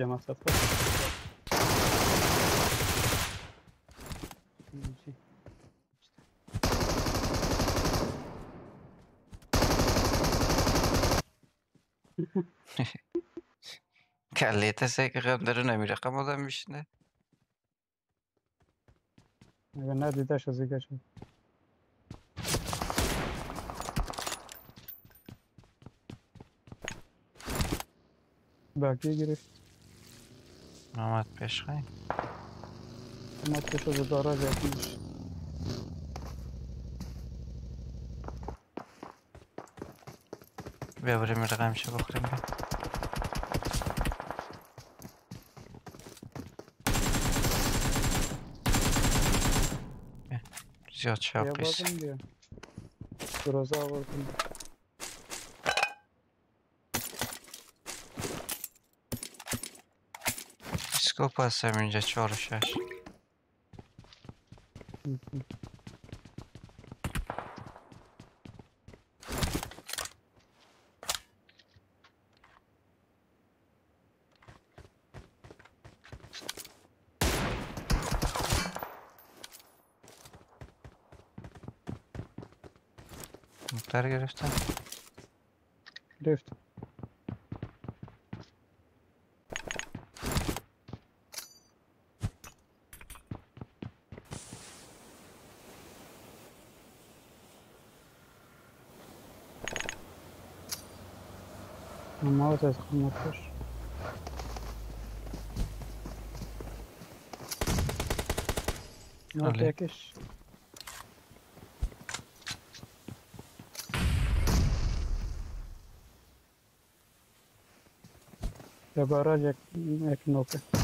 هم هست کله تسه که غم داره نمیره. غم آدم میشنه از دیگه شد. باقی گرفت. آمد پیش خواهی اومد که شده داره یکیش بیا بریم رقمشو بخوریم. بیا. زیاد بازم بیا. گروزه آوردیم Сколько се мне чёр сейчас? Muhtar grifte. Grifte. گرفت نماز از خدمتش بله. یکیش یا گاراژ یک یک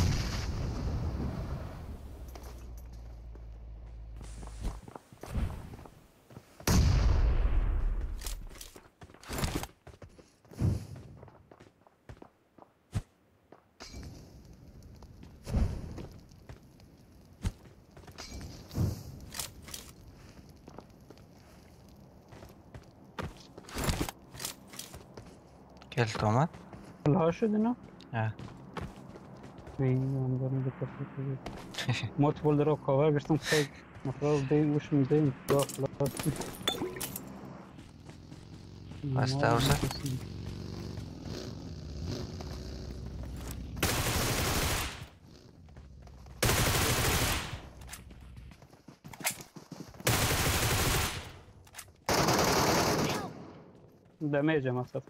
Ele toma? Rocha ah. de não? É. Moto bolder o cover, eles estão feio. vai eu dei o chão dele, Mas tá usando? Damage, mas tá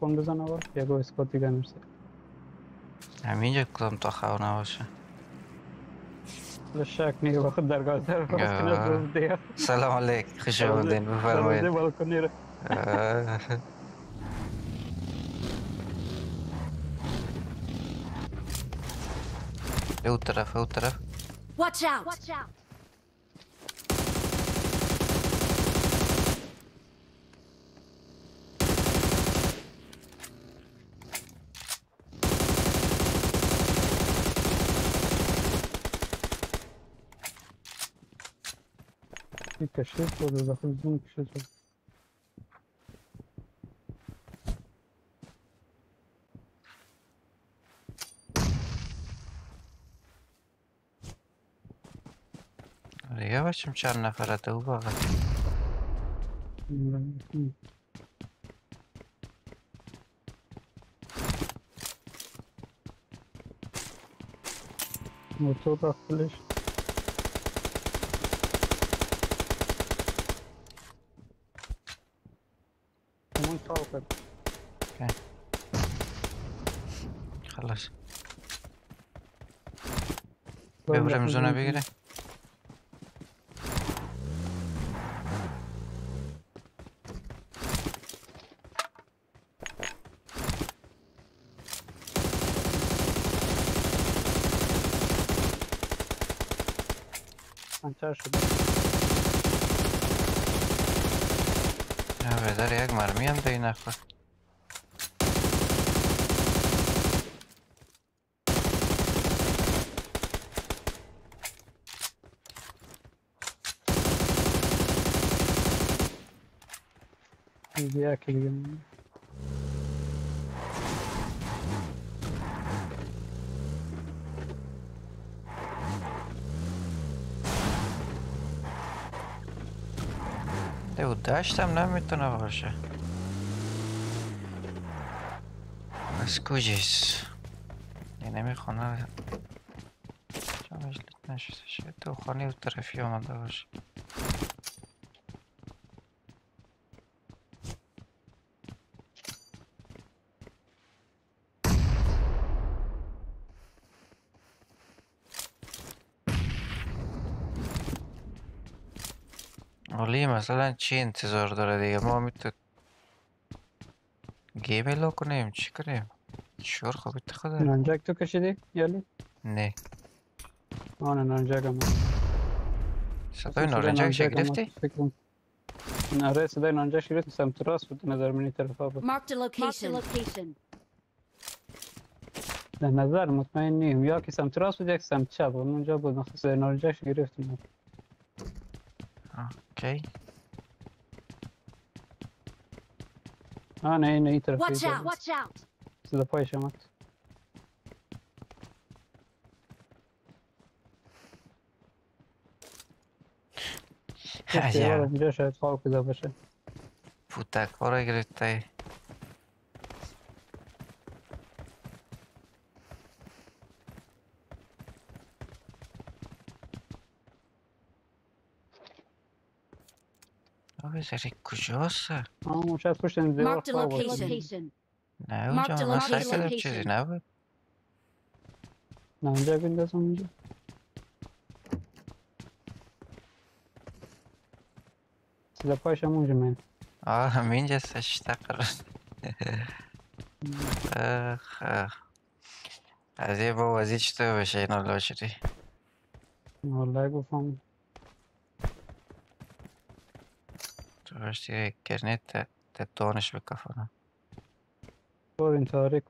کن بزن اول گو اسکات دیگه می‌رسه همینجا کدام تا خواهر نباشه شک نیه وقت درگاه در یا. کنه سلام علیک خوش آمدین بفرمایید بالکنی رو. او طرف او طرف Watch out! Watch out! И кашет тоже, захлебнул кашет. Я бачим чар нафара, ти увага. Ну, це так лише. کرد خلاص. ببرم زونه بگیره پنچر شده. Abi daryak marmiante y nafka. Ya que مونده. او دشتم نمی‌تونه باشه از کجاست یه نمی‌خونه جامش لیت نشسته شاید تو خانه او طرفی آمده باشه ولی مثلا چی انتظار داره دیگه ما میتو گیم لو کنیم چی کنیم شور خوب خدا نانجاک تو کشیدی یالی نه آن نانجاک هم صدای نارنجک چه گرفتی؟ آره صدای نانجاک گرفتی سمت راست بود نظر منی طرف ها بود. در نظر مطمئن نیم یا که سمت راست بود یا که سمت چپ بود اونجا بود مخصوص صدای نانجاک گرفتیم اوکی آه نه این این طرف Watch out! Watch out! صدا پایش آمد عجب اینجا شاید خواب کده باشه پوتک ها رو کجاست؟ آه اون شاید پشت این دیوار Marked a location. نه اونجا من سعی. کردم چیزی نبود نانجاک بندازم اونجا صدا پایش هم اونجا من آه همینجا اشتقر اخ اخ از یه با وزی چطور بشه اینا لاشری والله گفتم تو باشتی گرنیت تتوانش به کفنم طور این تاریک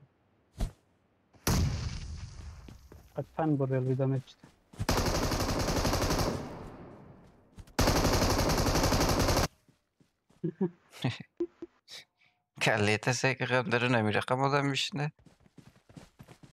قد پن بريل بدمجت کلیت سه که قبل داره نمیره قم آدم میشنه